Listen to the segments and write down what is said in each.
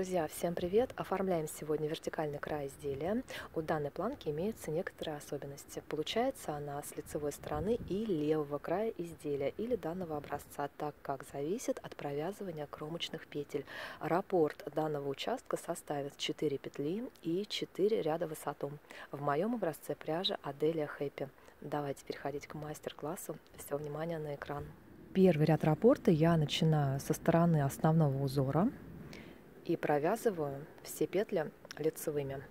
Друзья, всем привет! Оформляем сегодня вертикальный край изделия. У данной планки имеются некоторые особенности. Получается она с лицевой стороны и левого края изделия или данного образца, так как зависит от провязывания кромочных петель. Раппорт данного участка составит 4 петли и 4 ряда высоту. В моем образце пряжа Аделия Хэппи. Давайте переходить к мастер-классу. Все внимание на экран. Первый ряд раппорта я начинаю со стороны основного узора и провязываю все петли лицевыми.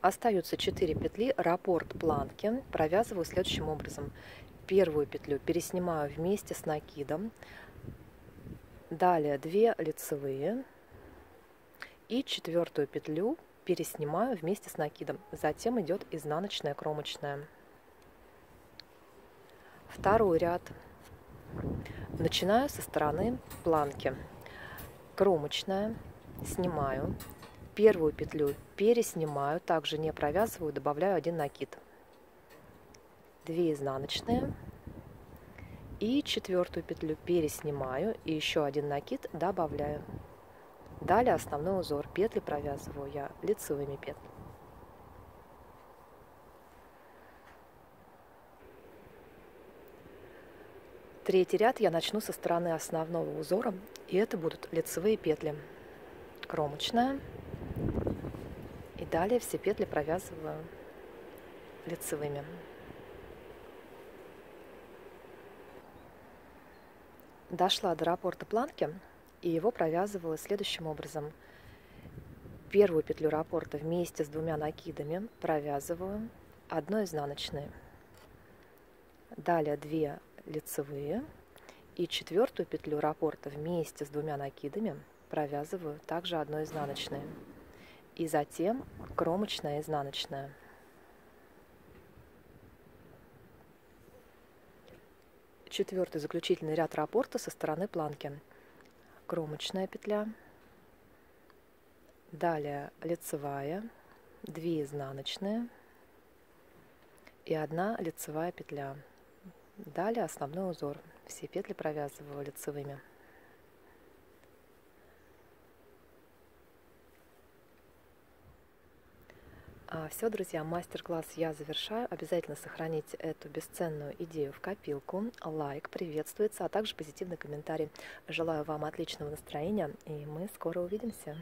Остаются 4 петли, раппорт планки. Провязываю следующим образом. Первую петлю переснимаю вместе с накидом. Далее 2 лицевые. И четвертую петлю переснимаю вместе с накидом. Затем идет изнаночная кромочная второй ряд. Начинаю со стороны планки. Кромочная, снимаю. Первую петлю переснимаю, также не провязываю, добавляю один накид. Две изнаночные. И четвертую петлю переснимаю и еще один накид добавляю. Далее основной узор. Петли провязываю я лицевыми петлями. Третий ряд я начну со стороны основного узора, и это будут лицевые петли. Кромочная. И далее все петли провязываю лицевыми. Дошла до раппорта планки, и его провязываю следующим образом. Первую петлю раппорта вместе с двумя накидами провязываю одной изнаночной. Далее 2 лицевые и четвертую петлю раппорта вместе с двумя накидами провязываю также одной изнаночной и затем кромочная изнаночная. Четвертый заключительный ряд раппорта со стороны планки. Кромочная петля, далее лицевая, 2 изнаночные и одна лицевая петля. Далее основной узор. Все петли провязываю лицевыми. А все, друзья, мастер-класс я завершаю. Обязательно сохраните эту бесценную идею в копилку. Лайк приветствуется, а также позитивный комментарий. Желаю вам отличного настроения, и мы скоро увидимся.